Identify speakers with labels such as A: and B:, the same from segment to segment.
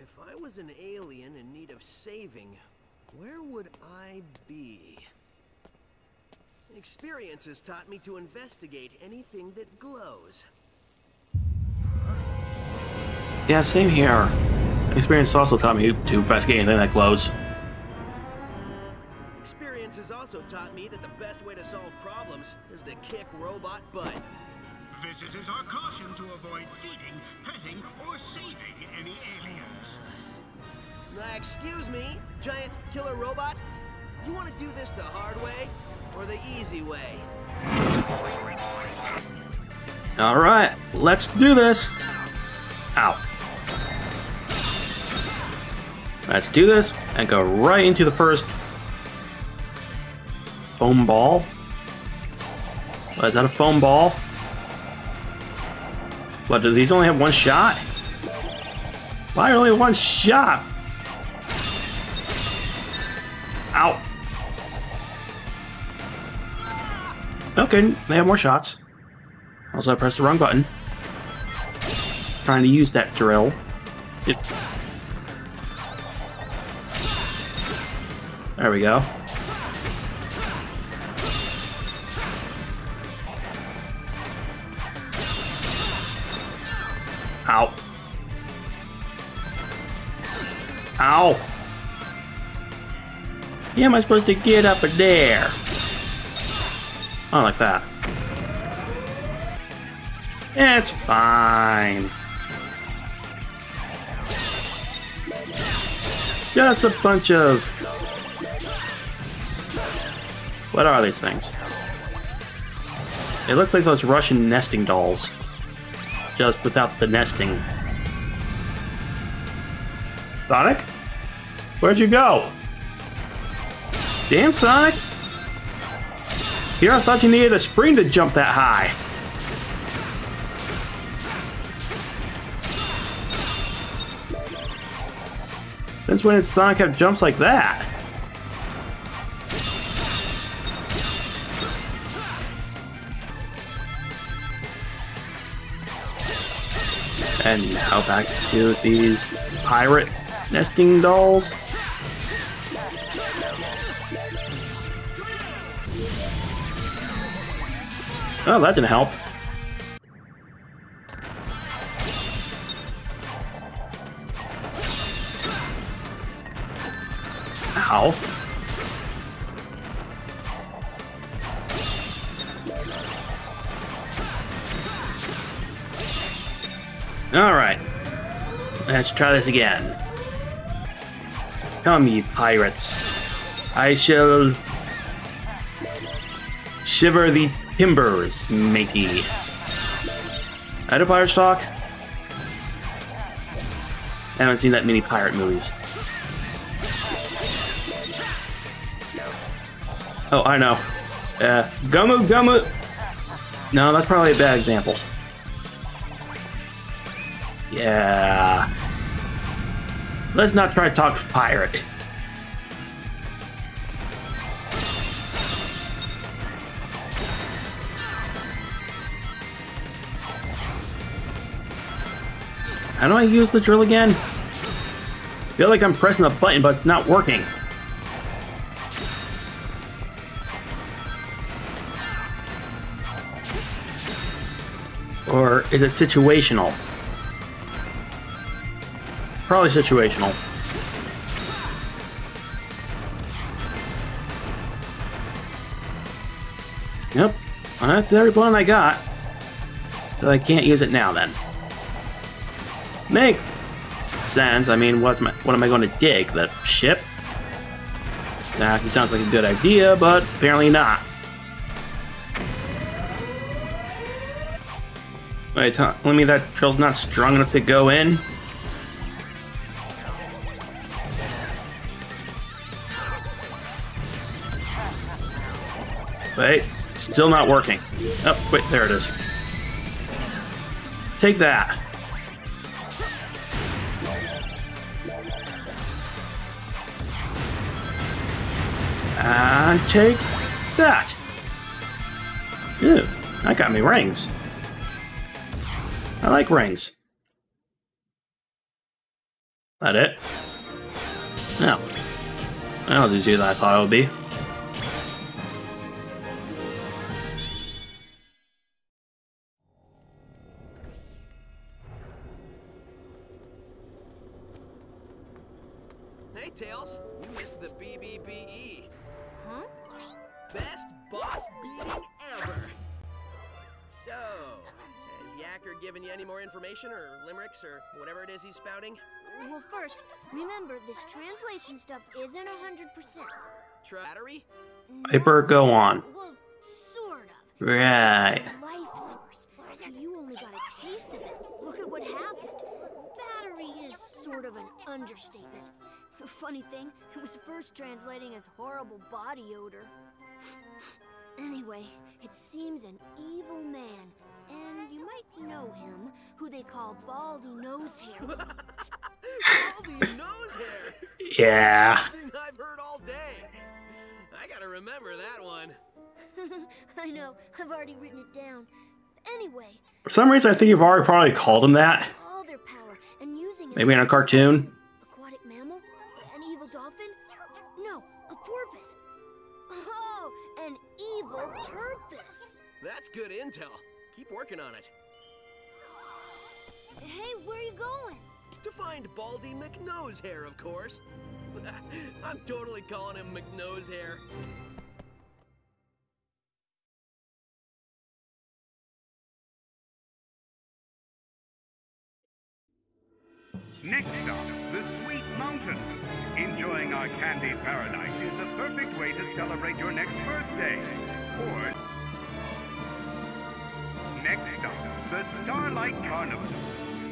A: if I was an alien in need of saving, where would I be? Experience has taught me to investigate anything that glows.
B: Yeah, same here. Experience also taught me to investigate anything that glows.
A: Experience has also taught me that the best way to solve problems is to kick robot butt.
C: Visitors are cautioned to avoid feeding, petting, or saving any aliens.
A: Uh, excuse me, giant killer robot? You want to do this the hard way or the easy way?
B: Alright, let's do this! Ow. Let's do this and go right into the first foam ball. Is that a foam ball? What, do these only have one shot? Why only one shot? Ow. Okay, they have more shots. Also, I pressed the wrong button. Trying to use that drill. It... There we go. Ow. Yeah, am I supposed to get up there? Oh, like that. It's fine. Just a bunch of... What are these things? They look like those Russian nesting dolls. Just without the nesting. Sonic? Where'd you go? Damn, Sonic! Here, I thought you needed a spring to jump that high. Since when did Sonic have jumps like that? And now back to these pirate nesting dolls. Oh, that didn't help. Ow. Alright. Let's try this again. Come, ye pirates. I shall shiver the timbers, matey. I do pirate talk? I haven't seen that many pirate movies. Oh, I know. Uh, Gomu Gomu. No, that's probably a bad example. Yeah. Let's not try to talk pirate. How do I use the drill again? I feel like I'm pressing the button, but it's not working. Or is it situational? Probably situational. Yep. Well, that's every button I got. So I can't use it now then. Makes sense. I mean, what's my, what am I going to dig? The ship? Nah, he sounds like a good idea, but apparently not. Wait, tell me that drill's not strong enough to go in? Wait, still not working. Oh, wait, there it is. Take that. And take that. Ew, that got me rings. I like rings. That it? No. That was easier than I thought it would be.
A: Hey, Tails, you missed the BBBE.
D: Huh?
A: Best boss beating ever. So, has Yacker given you any more information or limericks or whatever it is he's spouting?
D: Well, first, remember this translation stuff isn't 100%.
A: Try battery?
B: Piper, go on.
D: Well, sort of.
B: Right.
D: Life source. You only got a taste of it. Look at what happened. Battery is sort of an understatement. Funny thing, it was first translating as horrible body odor. Anyway, it seems an evil man, and you might know him, who they call Baldy Nosehair.
A: Baldy nose hair!
B: Yeah.
A: I've heard all day. I gotta remember that one.
D: I know, I've already written it down. Anyway,
B: For some reason, I think you've already probably called him that.
D: all their power and using.
B: Maybe in a cartoon.
D: Evil purpose.
A: That's good intel. Keep working on it.
D: Hey, where are you going?
A: To find Baldy McNosehair, of course. I'm totally calling him McNosehair.
C: Next stop, the Sweet Mountain. Enjoying our candy paradise is the perfect way to celebrate your next birthday. Or next stop, the Starlight Carnival.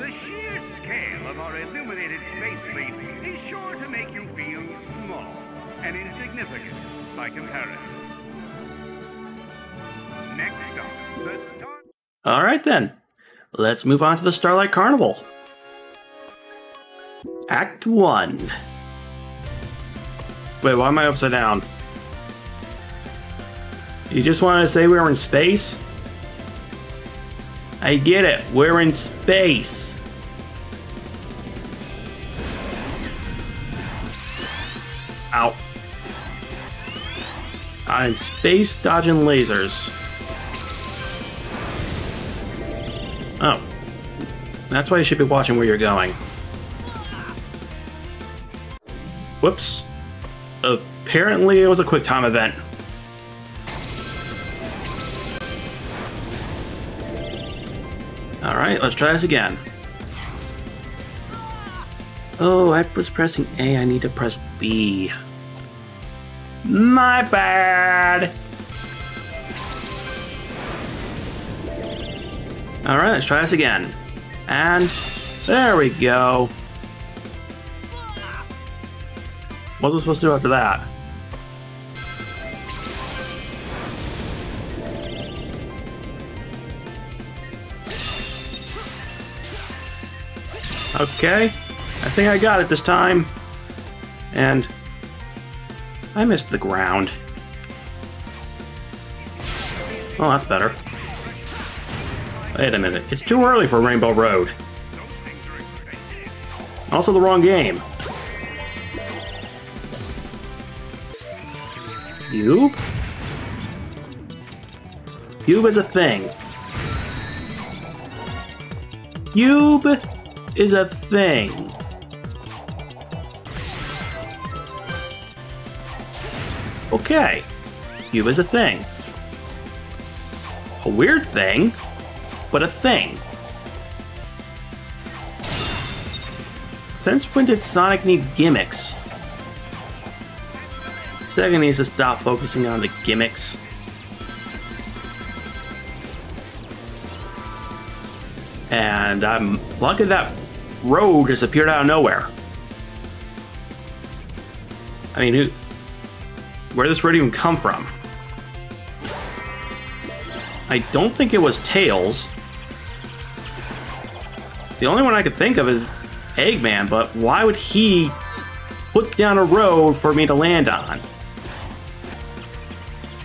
C: The sheer scale of our illuminated space fleet is sure to make you feel small and insignificant by comparison. Next stop, the.
B: All right then. Let's move on to the Starlight Carnival. Act 1. Wait, why am I upside down? You just wanted to say we were in space? I get it. We're in space. Ow. I'm in space dodging lasers. Oh. That's why you should be watching where you're going. Whoops. Apparently it was a quick time event. Alright, let's try this again. Oh, I was pressing A, I need to press B. My bad! Alright, let's try this again. And there we go. What was I supposed to do after that? Okay, I think I got it this time. And I missed the ground. Oh, that's better. Wait a minute, it's too early for Rainbow Road. Also the wrong game. Cube? Cube is a thing. Cube is a thing. Okay. Cube is a thing. A weird thing, but a thing. Since when did Sonic need gimmicks? Sega needs to stop focusing on the gimmicks. And I'm lucky that road just appeared out of nowhere. I mean, who, where did this road even come from? I don't think it was Tails. The only one I could think of is Eggman, but why would he put down a road for me to land on?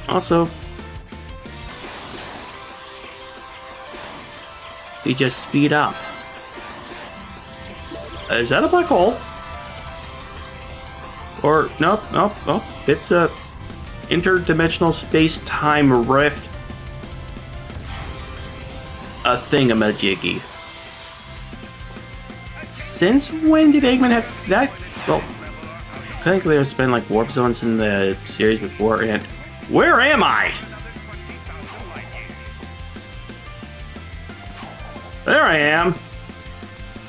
B: Also, we just speed up. Is that a black hole? Or, nope, nope, nope. It's a interdimensional space-time rift. A thingamajiggy. Since when did Eggman have that? Well, think there's been like warp zones in the series before, and where am I? There I am.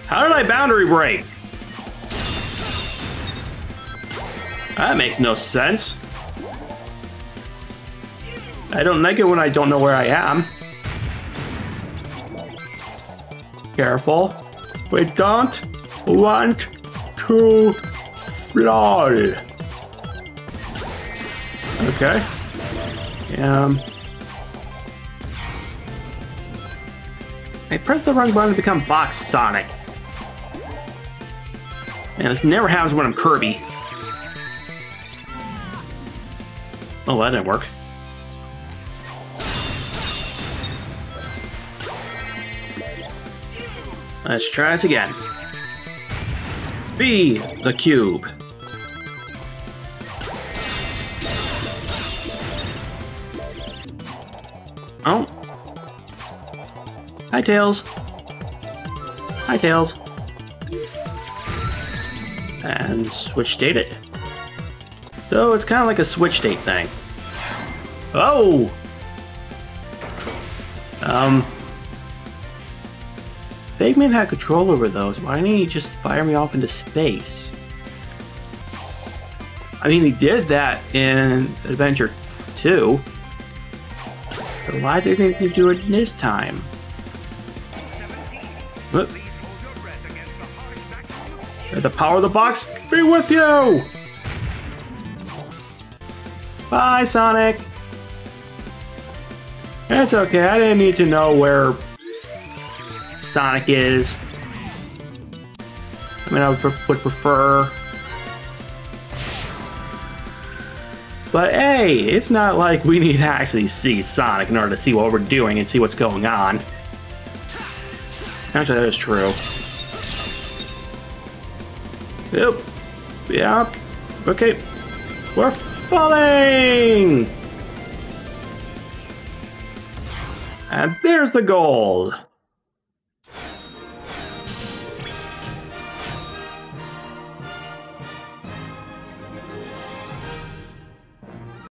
B: How did I boundary break? That makes no sense. I don't like it when I don't know where I am. Careful. We don't want to fly. Okay. Um. I pressed the wrong button to become Box Sonic. Man, this never happens when I'm Kirby. Oh, that didn't work. Let's try this again. Be the cube. Oh. Hi, Tails. Hi, Tails. And switch state it. So it's kind of like a switch date thing. Oh! Um, if Eggman had control over those, why didn't he just fire me off into space? I mean, he did that in Adventure 2. Why didn't he do it this time? The power of the box be with you! Bye, Sonic! It's okay, I didn't need to know where Sonic is. I mean, I would prefer. But hey, it's not like we need to actually see Sonic in order to see what we're doing and see what's going on. Actually, that is true. Yep. Yep. Okay. We're falling! And there's the gold!